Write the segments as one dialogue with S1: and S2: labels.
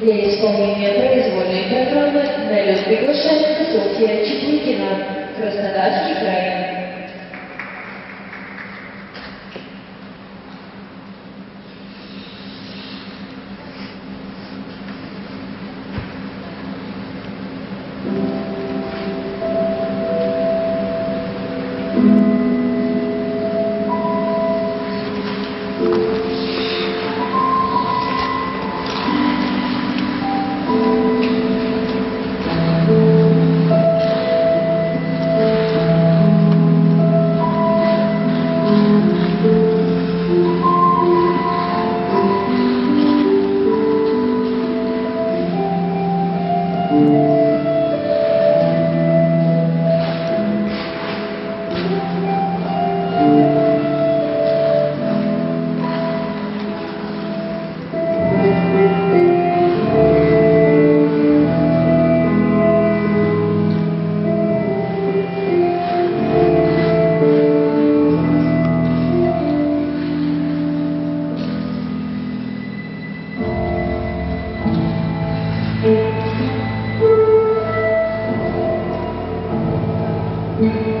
S1: Для исполнения произвольной программы на лед приглашается Софья Чеплыкина, Краснодарский край. Openly,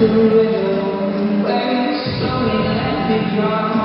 S2: to the rhythm where it's snowing, let me drown.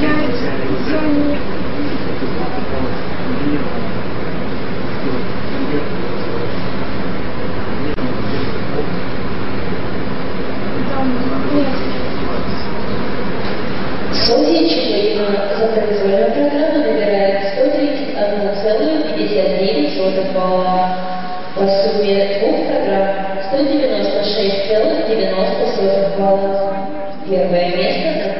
S3: Я, я не...
S1: Студия Чепелина затрансовая программа набирает по сумме двух программ 196,90 баллов. Первое место